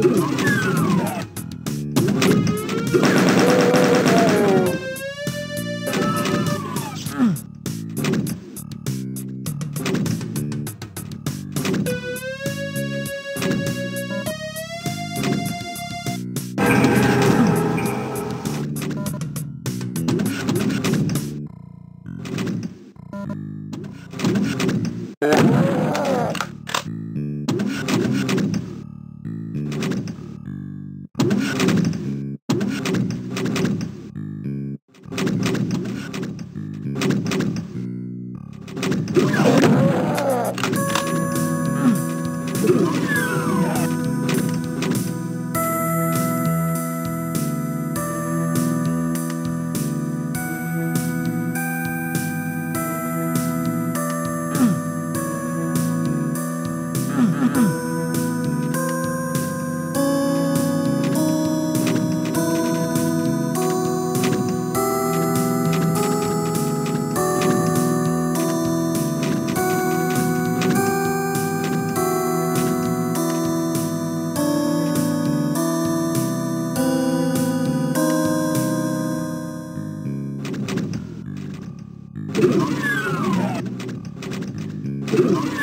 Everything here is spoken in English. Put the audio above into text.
Let's go. Thank you.